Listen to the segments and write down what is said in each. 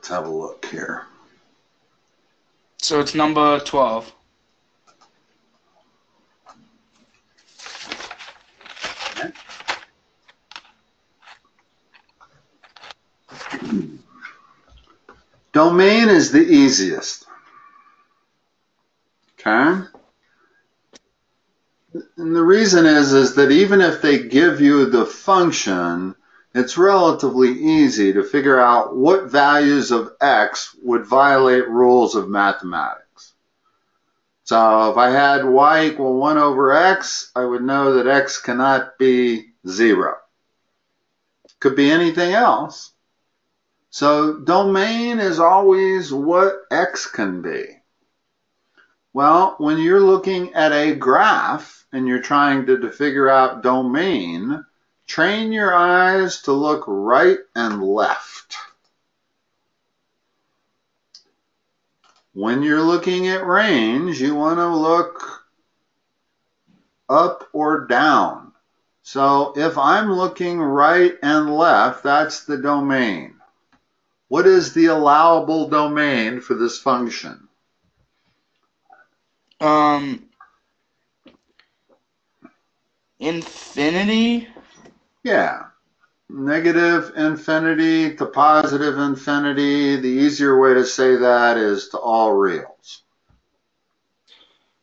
let's have a look here. So it's number 12. Domain is the easiest. Okay? And the reason is, is that even if they give you the function, it's relatively easy to figure out what values of x would violate rules of mathematics. So if I had y equal 1 over x, I would know that x cannot be 0. Could be anything else. So domain is always what x can be. Well, when you're looking at a graph and you're trying to, figure out domain, train your eyes to look right and left. When you're looking at range, you want to look up or down. So if I'm looking right and left, that's the domain. What is the allowable domain for this function? Um, infinity? Yeah. Negative infinity to positive infinity. The easier way to say that is to all reals.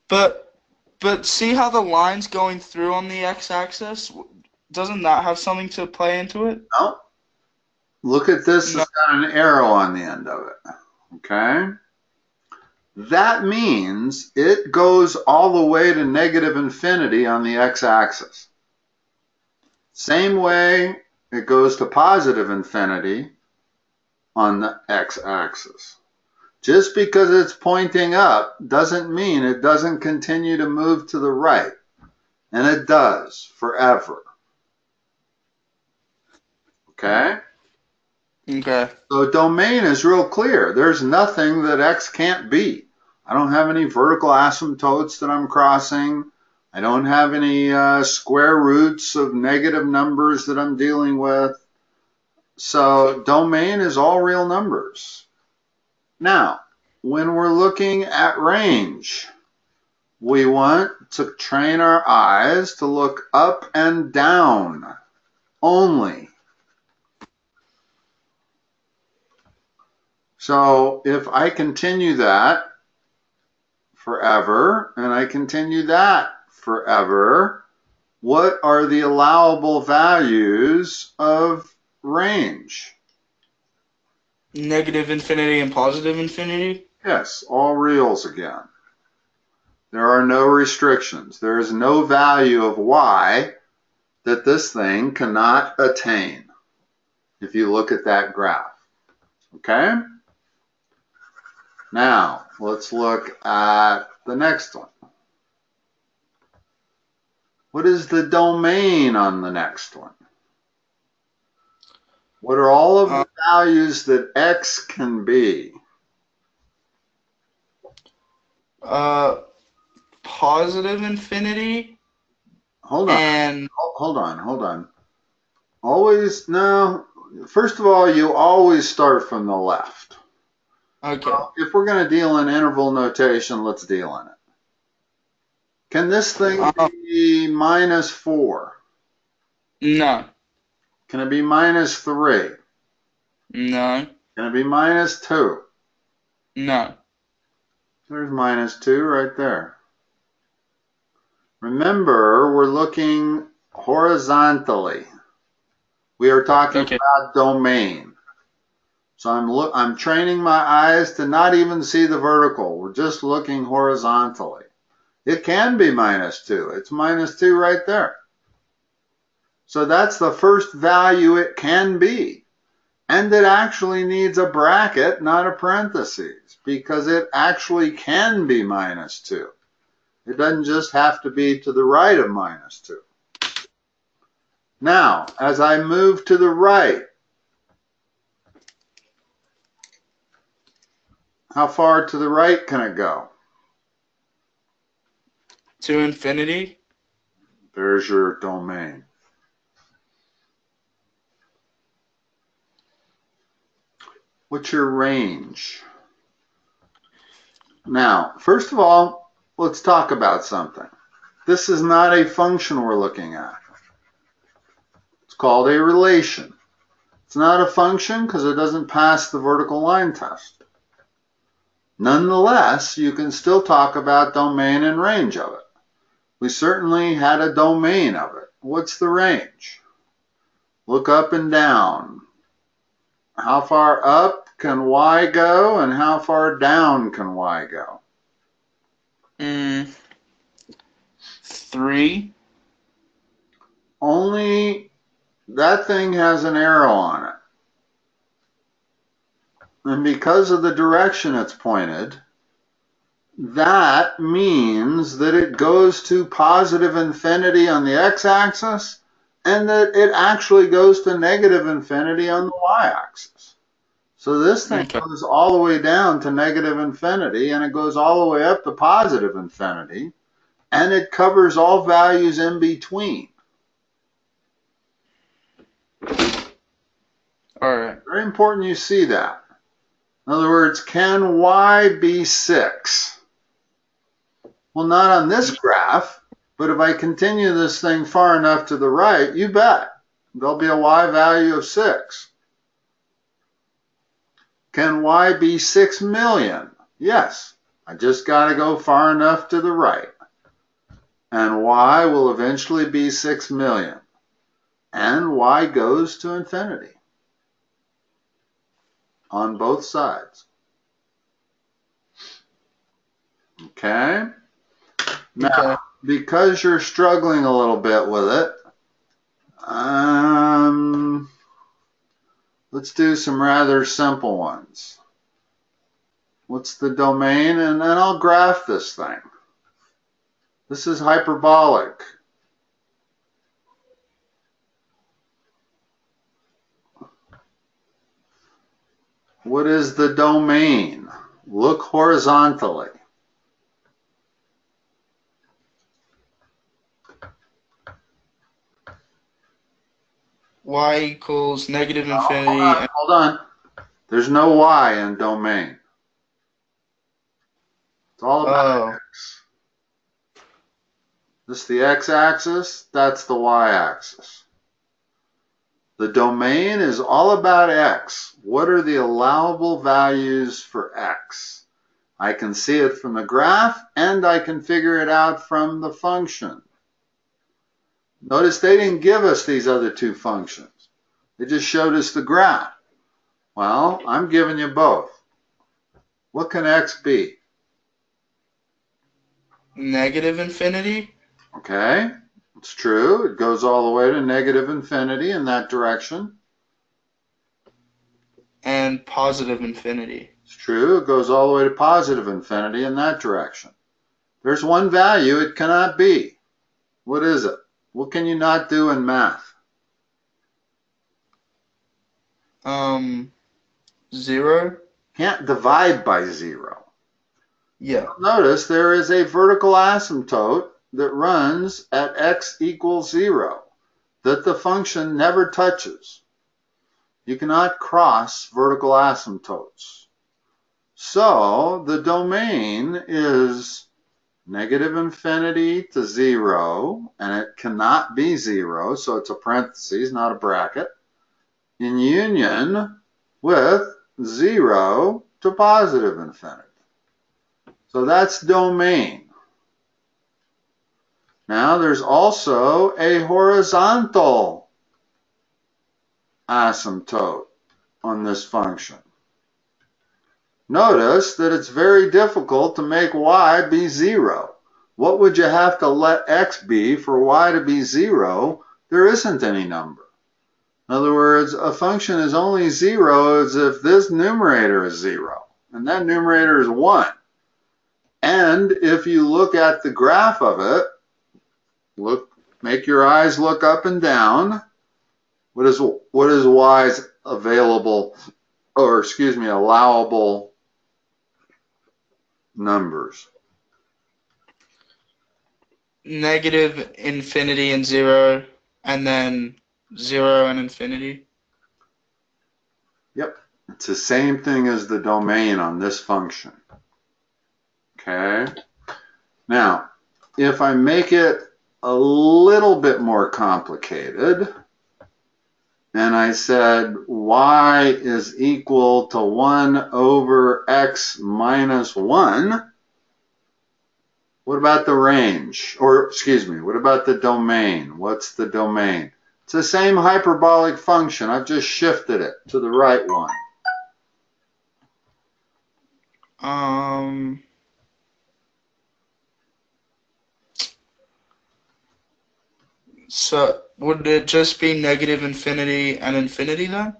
But but see how the line's going through on the x-axis? Doesn't that have something to play into it? No. Look at this. No. It's got an arrow on the end of it. Okay. That means it goes all the way to negative infinity on the x-axis. Same way it goes to positive infinity on the x-axis. Just because it's pointing up doesn't mean it doesn't continue to move to the right. And it does forever. Okay? Okay. So domain is real clear. There's nothing that x can't be. I don't have any vertical asymptotes that I'm crossing. I don't have any uh, square roots of negative numbers that I'm dealing with. So domain is all real numbers. Now, when we're looking at range, we want to train our eyes to look up and down only. So if I continue that forever and I continue that forever, what are the allowable values of range? Negative infinity and positive infinity? Yes, all reals again. There are no restrictions. There is no value of y that this thing cannot attain if you look at that graph. Okay? Now, let's look at the next one. What is the domain on the next one? What are all of the values that x can be? Uh, positive infinity Hold on. and Hold on, hold on. Always, no. First of all, you always start from the left. okay. If we're going to deal in interval notation, let's deal in it. Can this thing Uh, be minus 4? No. Can it be minus 3? No. Can it be minus 2? No. There's minus 2 right there. Remember, we're looking horizontally. We are talking Okay. about domain. So I'm look I'm training my eyes to not even see the vertical. We're just looking horizontally. It can be minus 2. It's minus 2 right there. So that's the first value it can be. And it actually needs a bracket, not a parentheses, because it actually can be minus 2. It doesn't just have to be to the right of minus 2. Now, as I move to the right, how far to the right can it go? To infinity? There's your domain. What's your range? Now, first of all, let's talk about something. This is not a function we're looking at. It's called a relation. It's not a function because it doesn't pass the vertical line test. Nonetheless, you can still talk about domain and range of it. We certainly had a domain of it. What's the range? Look up and down. How far up can y go and how far down can y go? Mm, three. Only that thing has an arrow on it. And because of the direction it's pointed, that means that it goes to positive infinity on the x-axis and that it actually goes to negative infinity on the y-axis. So this thing Okay. goes all the way down to negative infinity and it goes all the way up to positive infinity and it covers all values in between. All right. Very important you see that. In other words, can y be 6? Well, not on this graph, but if I continue this thing far enough to the right, you bet. There'll be a y value of 6. Can y be 6 million? Yes. I just got to go far enough to the right. And y will eventually be 6 million. And y goes to infinity on both sides. Okay? Now, because you're struggling a little bit with it, um, let's do some rather simple ones. What's the domain? And then I'll graph this thing. This is hyperbolic. What is the domain? Look horizontally. Y equals negative infinity. hold on, hold on. There's no y in domain. It's all about Oh. x. This is the x-axis, that's the y-axis. The domain is all about x. What are the allowable values for x? I can see it from the graph and I can figure it out from the function. Notice they didn't give us these other two functions. They just showed us the graph. Well, I'm giving you both. What can x be? negative infinity Okay, it's true. It goes all the way to negative infinity in that direction. and positive infinity. It's true. It goes all the way to positive infinity in that direction. There's one value it cannot be. What is it? What can you not do in math? Um, zero. Can't divide by zero. Yeah. Notice there is a vertical asymptote that runs at x equals zero that the function never touches. You cannot cross vertical asymptotes. So the domain is negative infinity to zero, and it cannot be zero, so it's a parentheses, not a bracket, in union with zero to positive infinity. So that's domain. Now there's also a horizontal asymptote on this function. Notice that it's very difficult to make y be zero. What would you have to let x be for y to be zero? There isn't any number. In other words, a function is only zero as if this numerator is zero, and that numerator is one. And if you look at the graph of it, look, make your eyes look up and down. What is what is y's available, or excuse me, allowable numbers? Negative infinity and zero, and then zero and infinity. Yep. It's the same thing as the domain on this function. Okay? Now, if I make it a little bit more complicated, and I said y is equal to 1 over x minus 1, what about the range? Or, excuse me, what about the domain? What's the domain? It's the same hyperbolic function. I've just shifted it to the right one. Um. So would it just be negative infinity and infinity then?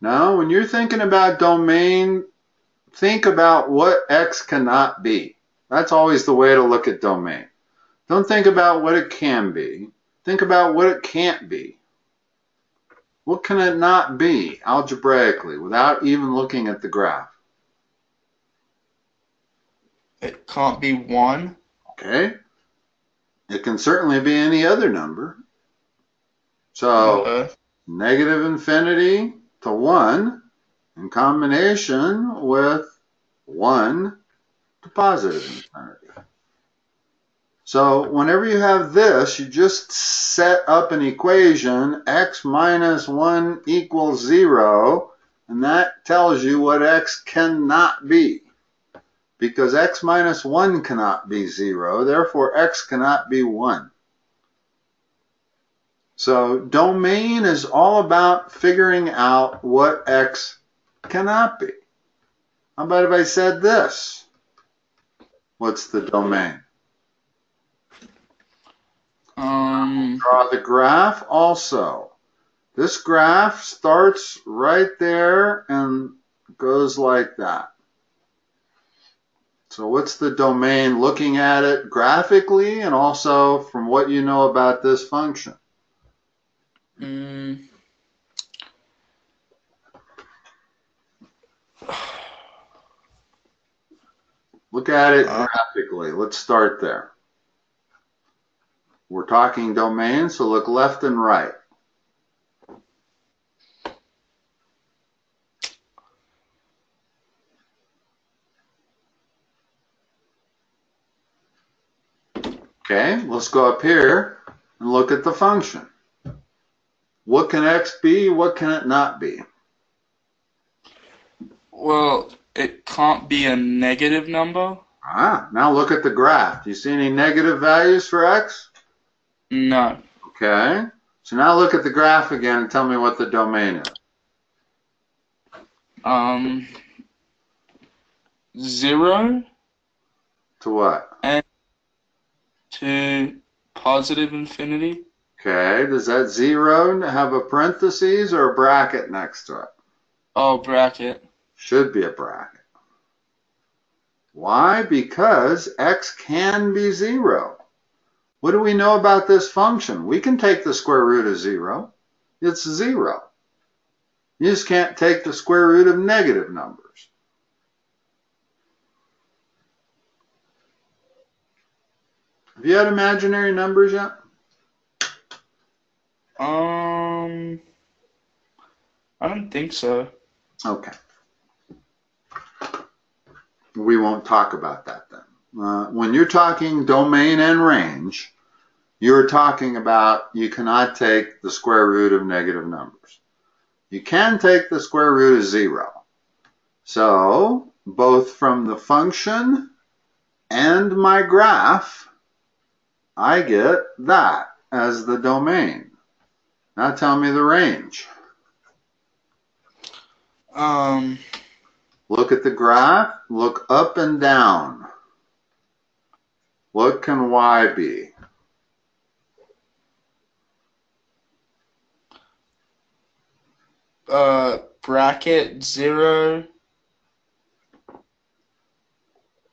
No, when you're thinking about domain, think about what x cannot be. That's always the way to look at domain. Don't think about what it can be. Think about what it can't be. What can it not be algebraically without even looking at the graph? It can't be 1. Okay. It can certainly be any other number. So, negative infinity to 1 in combination with 1 to positive infinity. So whenever you have this, you just set up an equation, x minus 1 equals 0, and that tells you what x cannot be. Because x minus 1 cannot be 0, therefore x cannot be 1. So domain is all about figuring out what x cannot be. How about if I said this? What's the domain? um. Draw the graph also. This graph starts right there and goes like that. So what's the domain looking at it graphically and also from what you know about this function? Mm, Look at it Uh, graphically. Let's start there. We're talking domain, so look left and right. Okay, let's go up here and look at the function. What can x be? What can it not be? well, it can't be a negative number. Ah, now look at the graph. Do you see any negative values for x? No. Okay. So now look at the graph again and tell me what the domain is. Um. Zero To what? To positive infinity. Okay. Does that zero have a parentheses or a bracket next to it? Oh, bracket. Should be a bracket. Why? Because x can be zero. What do we know about this function? We can take the square root of zero. It's zero. You just can't take the square root of negative numbers. Have you had imaginary numbers yet? Um. I don't think so. Okay. We won't talk about that then. Uh, when you're talking domain and range, you're talking about you cannot take the square root of negative numbers. You can take the square root of zero. So, both from the function and my graph, I get that as the domain. Now tell me the range. Um. Look at the graph, look up and down. What can y be? Uh. Bracket zero.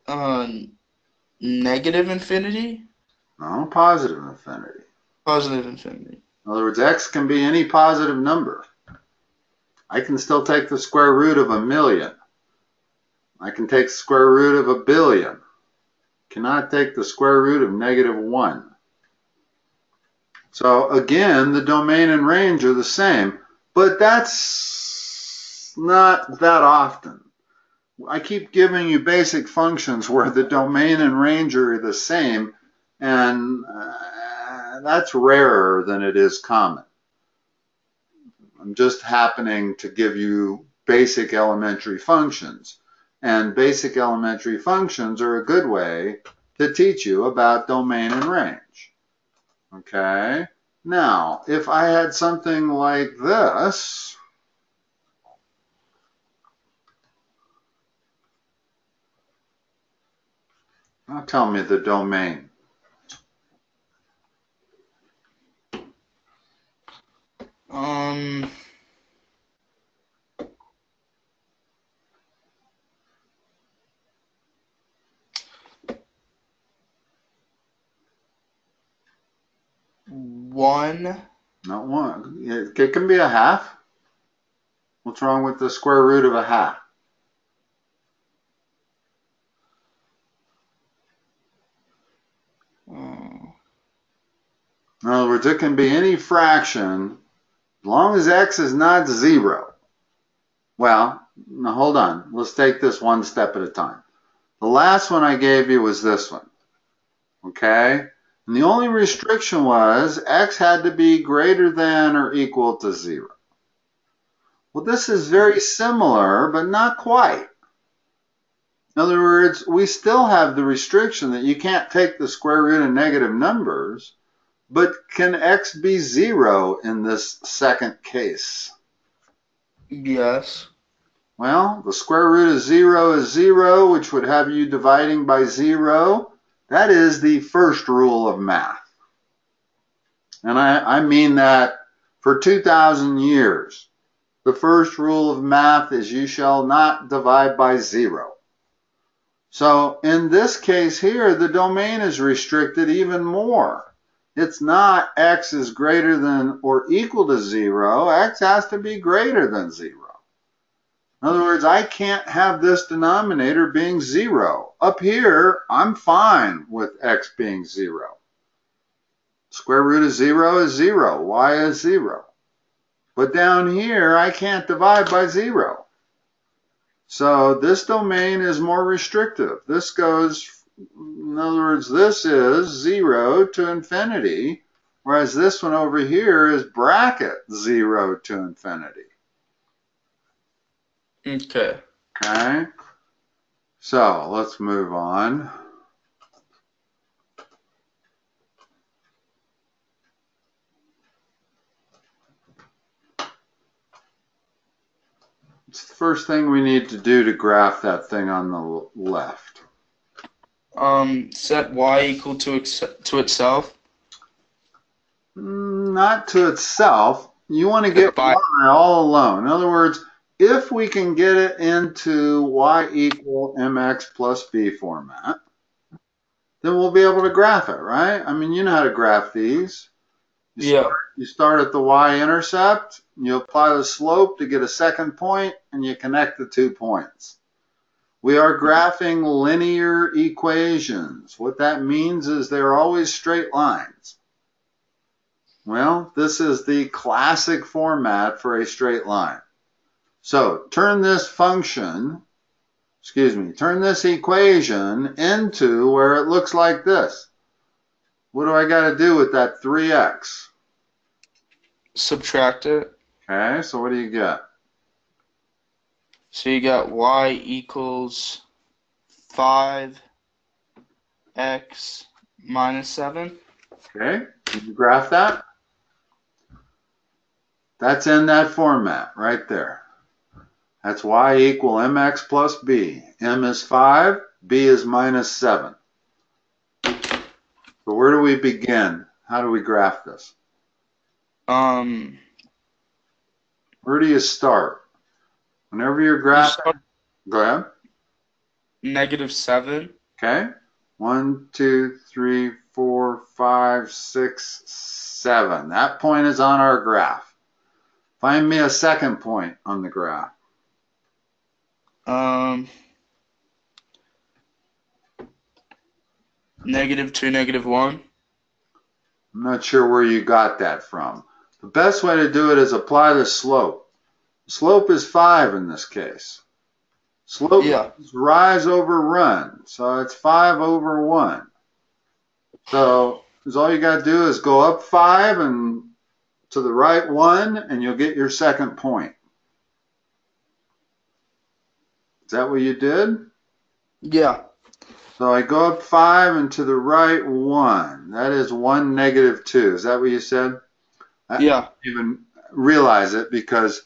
Uh. Negative infinity. No, positive infinity. Positive infinity. In other words, x can be any positive number. I can still take the square root of a million. I can take the square root of a billion. Cannot take the square root of negative 1. So again, the domain and range are the same, but that's not that often. I keep giving you basic functions where the domain and range are the same, and uh, that's rarer than it is common. I'm just happening to give you basic elementary functions. And basic elementary functions are a good way to teach you about domain and range. Okay? Now, if I had something like this, now tell me the domain. Um. One. Not one. It can be a half. What's wrong with the square root of a half? Oh. In other words, it can be any fraction as long as x is not zero. Well, now hold on. Let's take this one step at a time. The last one I gave you was this one. Okay? And the only restriction was x had to be greater than or equal to zero. Well, this is very similar, but not quite. In other words, we still have the restriction that you can't take the square root of negative numbers, but can x be zero in this second case? Yes. Well, the square root of zero is zero, which would have you dividing by zero. That is the first rule of math. And I, I mean that for 2,000 years. The first rule of math is you shall not divide by zero. So in this case here, the domain is restricted even more. It's not x is greater than or equal to zero. x has to be greater than zero. In other words, I can't have this denominator being zero. Up here, I'm fine with x being zero. Square root of zero is zero. y is zero. But down here, I can't divide by zero. So this domain is more restrictive. This goes in other words, this is 0 to infinity, whereas this one over here is bracket 0 to infinity. Okay. Okay. So let's move on. It's the first thing we need to do to graph that thing on the left um, set y equal to ex to itself? Mm, not to itself. You want to get y all alone. In other words, if we can get it into y equal mx plus b format, then we'll be able to graph it, right? I mean, you know how to graph these. You yeah. Start, you start at the y-intercept, you apply the slope to get a second point, and you connect the two points. We are graphing linear equations. What that means is they're always straight lines. Well, this is the classic format for a straight line. So turn this function, excuse me, turn this equation into where it looks like this. What do I got to do with that 3x? Subtract it. Okay, so what do you get? So you got y equals 5x minus 7. Okay, can you graph that? That's in that format right there. That's y equal mx plus b. m is 5, b is minus 7. So where do we begin? How do we graph this? Um, where do you start? Whenever you're graphing, go ahead. Negative 7. Okay. One, two, three, four, five, six, seven. That point is on our graph. Find me a second point on the graph. Um, negative 2, negative 1. I'm not sure where you got that from. The best way to do it is apply the slope. Slope is 5 in this case. Slope Yeah. is rise over run, so it's 5 over 1. So all you got to do is go up 5 and to the right 1, and you'll get your second point. Is that what you did? Yeah. So I go up 5 and to the right 1. That is 1 negative 2. Is that what you said? Yeah. even realize it because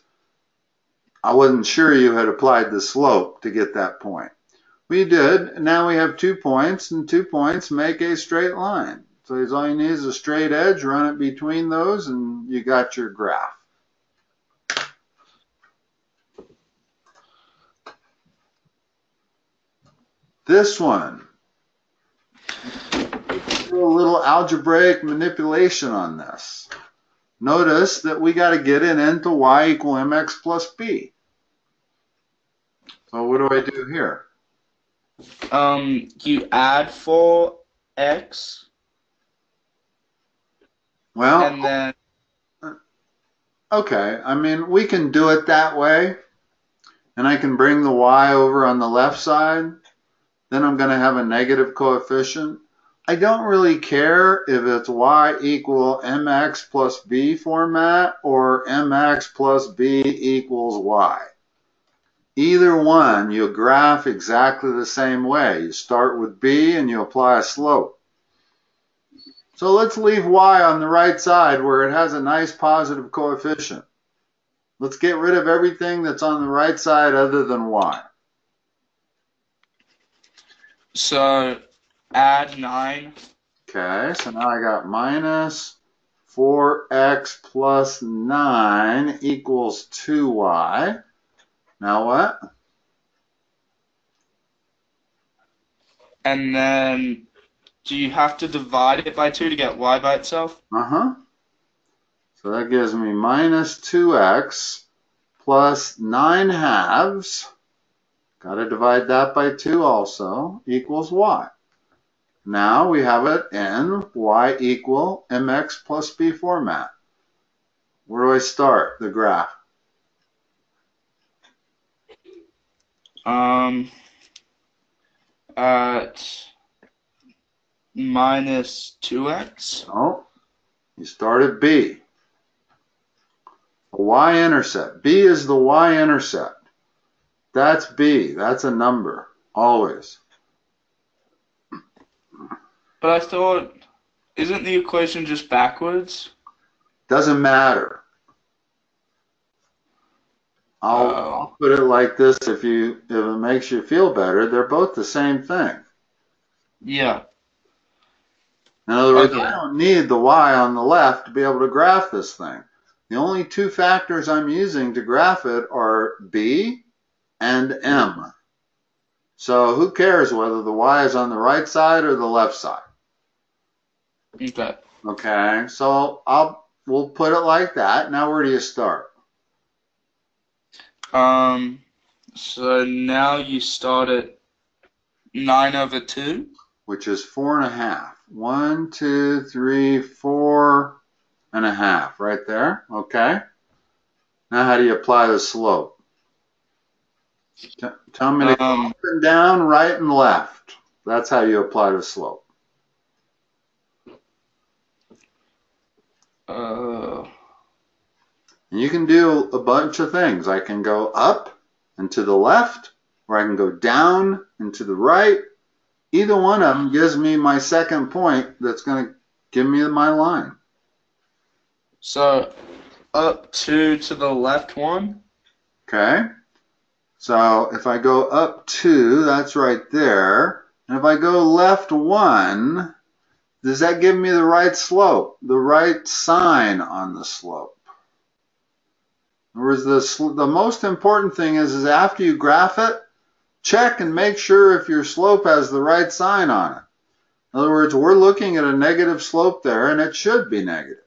I wasn't sure you had applied the slope to get that point. We did. Now we have two points, and two points make a straight line. So all you need is a straight edge, run it between those, and you got your graph. This one, do a little algebraic manipulation on this. Notice that we got to get it into y equal mx plus b. So what do I do here? Um, you add four x Well, and then okay. I mean, we can do it that way. And I can bring the y over on the left side. Then I'm going to have a negative coefficient. I don't really care if it's y equal mx plus b format or mx plus b equals y. Either one, you graph exactly the same way. You start with b and you apply a slope. So let's leave y on the right side where it has a nice positive coefficient. Let's get rid of everything that's on the right side other than y. so add nine. Okay, so now I got minus 4x plus 9 equals 2y. Now what? And then do you have to divide it by two to get y by itself? Uh-huh. So that gives me minus 2x plus 9 halves. Got to divide that by 2 also, equals y. Now we have it in y equal mx plus b format. Where do I start the graph? Um, at minus two x. No, you start at b. The y-intercept. b is the y-intercept. That's b. That's a number, always. But I thought, isn't the equation just backwards? Doesn't matter. I'll, Oh. I'll put it like this if you if it makes you feel better. They're both the same thing. Yeah. In other words, Okay. I don't need the y on the left to be able to graph this thing. The only two factors I'm using to graph it are b and m. So who cares whether the y is on the right side or the left side? Okay. Okay, so I'll we'll put it like that. Now where do you start? Um, so now you start at nine over two. which is four and a half. One, two, three, four and a half, right there. Okay. Now, how do you apply the slope? T- tell me Um, up and down, right and left. That's how you apply the slope. Uh, And you can do a bunch of things. I can go up and to the left, or I can go down and to the right. Either one of them gives me my second point that's going to give me my line. so up two to the left one. Okay. So if I go up two, that's right there. And if I go left one, does that give me the right slope, the right sign on the slope? Words, the, the most important thing is, is after you graph it, check and make sure if your slope has the right sign on it. In other words, we're looking at a negative slope there, and it should be negative.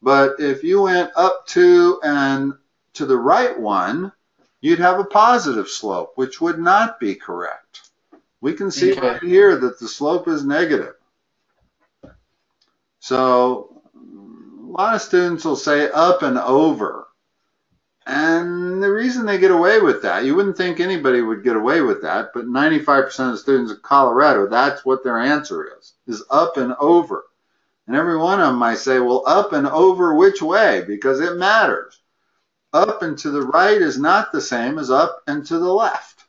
But if you went up two and to the right one, you'd have a positive slope, which would not be correct. We can see Okay. right here that the slope is negative. So a lot of students will say up and over. And the reason they get away with that, you wouldn't think anybody would get away with that, but 95% of the students in Colorado, that's what their answer is, is up and over. And every one of them might say, well, up and over which way? Because it matters. Up and to the right is not the same as up and to the left.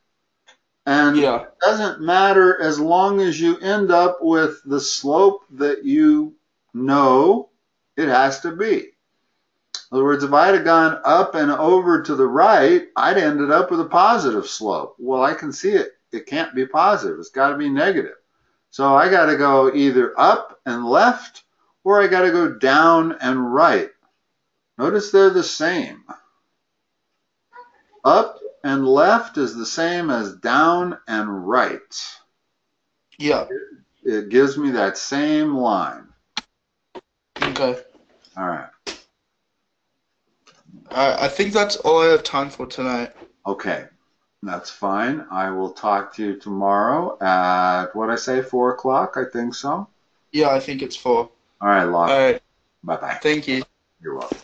And Yeah. it doesn't matter as long as you end up with the slope that you know it has to be. In other words, if I'd have gone up and over to the right, I'd ended up with a positive slope. Well, I can see it. It can't be positive. It's got to be negative. So I got to go either up and left or I got to go down and right. Notice they're the same. Up and left is the same as down and right. Yeah. It gives me that same line. Okay. All right. I I think that's all I have time for tonight. Okay. That's fine. I will talk to you tomorrow at what I say, four o'clock. I think so. Yeah, I think it's four. All right, Locke. All right. Bye bye. Thank you. You're welcome.